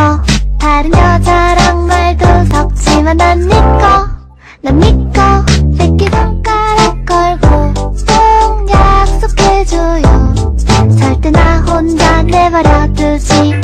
거. 다른 여자랑 말도 섞지만 난 네 거 난네 거 새끼 손가락 걸고 꼭 약속해줘요. 절대 나 혼자 내버려두지.